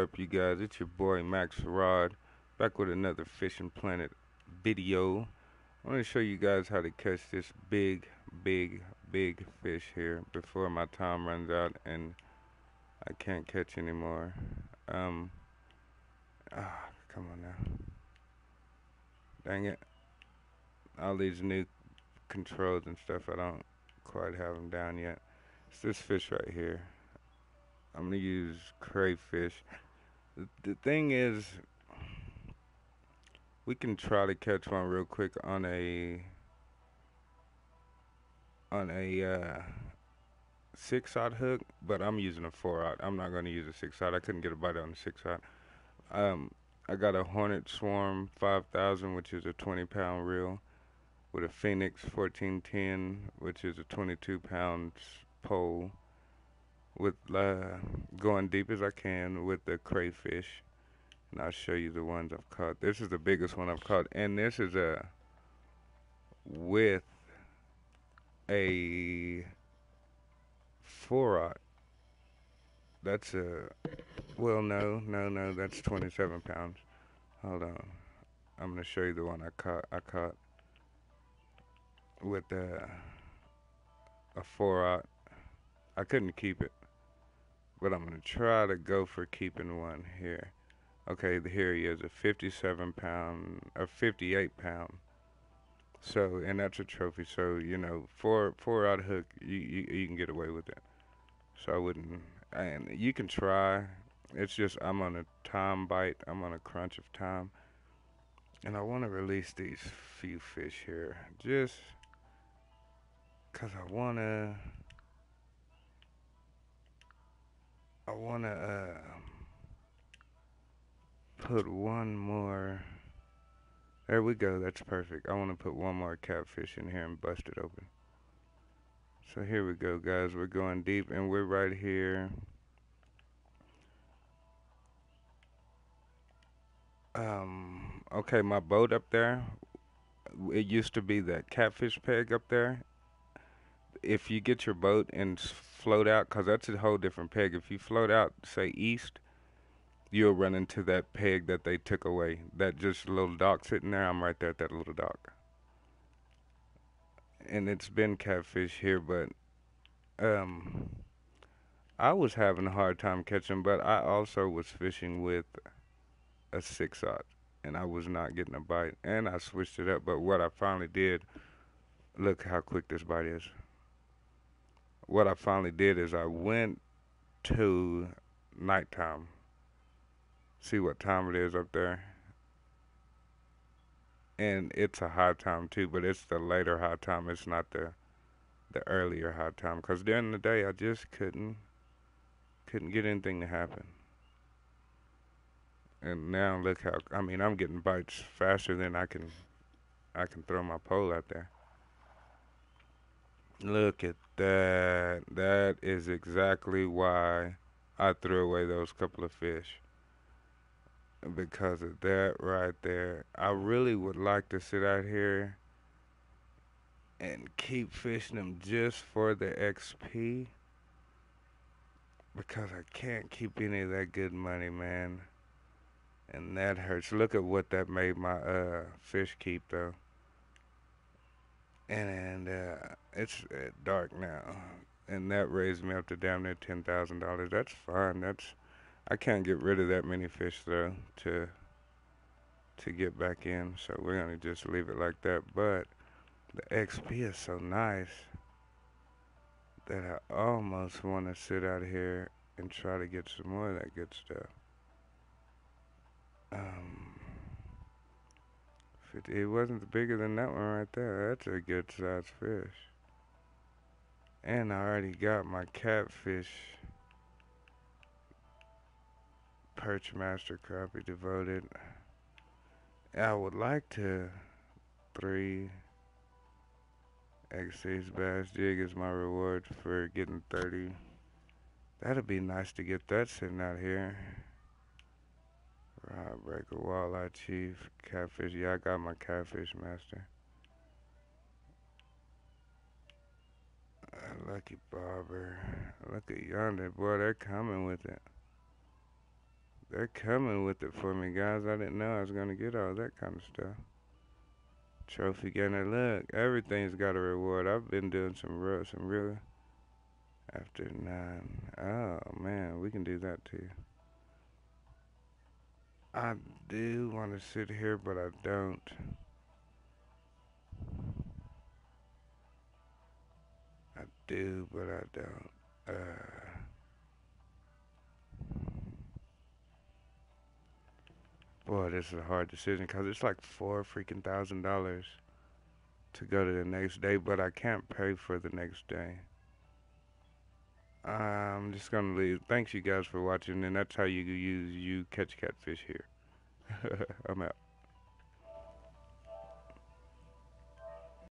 up, you guys? It's your boy MaxxRodd, back with another Fishing Planet video. I want to show you guys how to catch this big, big, big fish here before my time runs out and I can't catch anymore. Um, ah, come on now. Dang it. All these new controls and stuff, I don't quite have them down yet. It's this fish right here. I'm gonna use crayfish. The, the thing is, we can try to catch one real quick on a on a uh, six aught hook, but I'm using a four aught. I'm not gonna use a six aught. I couldn't get a bite on a six aught. Um, I got a Hornet Swarm 5000, which is a 20 pound reel, with a Phoenix 1410, which is a 22 pound pole with uh, going deep as I can with the crayfish. And I'll show you the ones I've caught. This is the biggest one I've caught. And this is a with a four. That's a well no, no, no, that's twenty seven pounds. Hold on. I'm gonna show you the one I caught I caught with a a four. I couldn't keep it but I'm going to try to go for keeping one here. Okay, here he is, a 57 pound, a 58 pound. So, and that's a trophy. So, you know, four four aught hook, you, you you can get away with it. So I wouldn't, and you can try. It's just I'm on a time bite. I'm on a crunch of time, and I want to release these few fish here, just cause I wanna. I want to uh, put one more. There we go. That's perfect. I want to put one more catfish in here and bust it open. So here we go, guys. We're going deep, and we're right here. Um, okay, my boat up there. It used to be that catfish peg up there. If you get your boat and float out, because that's a whole different peg. If you float out, say east, you'll run into that peg that they took away. That just little dock sitting there. I'm right there at that little dock. And it's been catfish here, but um, I was having a hard time catching. But I also was fishing with a six aught, and I was not getting a bite. And I switched it up. But what I finally did, look how quick this bite is what I finally did is I went to nighttime, see what time it is up there. And it's a high time too, but it's the later high time. It's not the the earlier high time. Because during the day, I just couldn't couldn't get anything to happen. And now look how I mean I'm getting bites faster than I can I can throw my pole out there. Look at that. That is exactly why I threw away those couple of fish. Because of that right there. I really would like to sit out here and keep fishing them just for the XP. Because I can't keep any of that good money, man. And that hurts. Look at what that made my uh, fish keep, though and, uh, it's uh, dark now, and that raised me up to damn near ten thousand dollars. That's fine. That's I can't get rid of that many fish though to to get back in, so we're gonna just leave it like that. But the XP is so nice that I almost want to sit out here and try to get some more of that good stuff. Um, 50. It wasn't bigger than that one right there. That's a good sized fish. And I already got my catfish perch master crappie devoted. I would like to three XC's bass jig is my reward for getting 30. That'd be nice to get that sitting out here. Breaker, walleye chief, catfish. Yeah, I got my catfish master. Uh, lucky barber. Look at yonder, boy. They're coming with it. They're coming with it for me, guys. I didn't know I was gonna get all that kind of stuff. Trophy gainer, look, everything's got a reward. I've been doing some real, some real. After nine, oh man, we can do that too. I do want to sit here, but I don't. I do, but I don't. Uh, boy, this is a hard decision because it's like four freaking thousand dollars to go to the next day, but I can't pay for the next day. I'm just gonna leave. Thanks you guys for watching, and that's how you use you catch catfish here. I'm out.